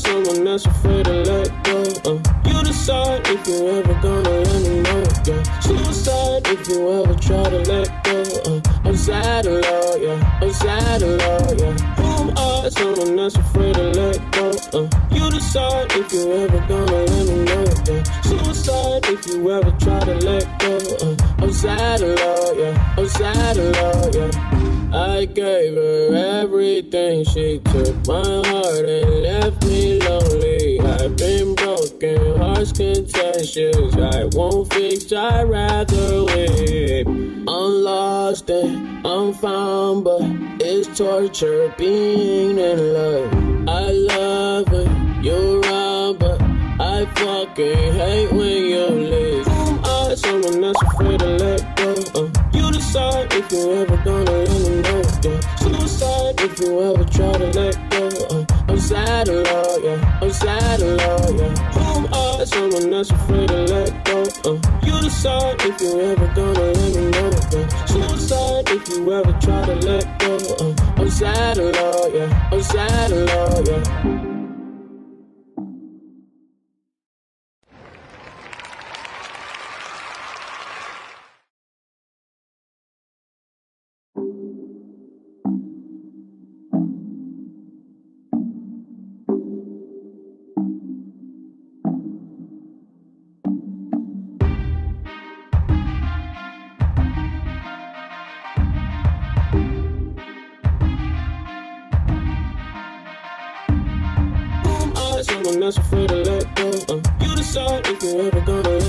someone that's afraid to let go. Uh, you decide if you ever gonna let me know. Yeah, suicide if you ever try to let go. Uh, I'm sad and low, yeah. I'm sad and low, yeah. Who am I? Someone that's afraid to let go. Uh, you decide if you ever gonna let me know. Yeah, suicide if you ever try to let go. Uh, I'm sad and low, yeah. I'm sad and low, yeah. I gave her everything. She took my heart and left me lonely. I've been broken, hearts contentious. I won't fix, I'd rather wait. I'm lost and I'm found, but it's torture being in love. I love it, you're around, but I fucking hate when you leave. I'm someone that's afraid to let go. Uh, you decide if you're ever gonna let me know. If you ever try to let go. Uh, I'm sad and low, yeah. I'm sad and low, yeah. Who I? Someone that's afraid to let go. Uh, you decide if you ever gonna let me know. Yeah. Suicide if you ever try to let go. Uh, I'm sad and low, yeah. I'm sad and low, yeah. I'm not so afraid to let go. Uh, you decide if you're ever gonna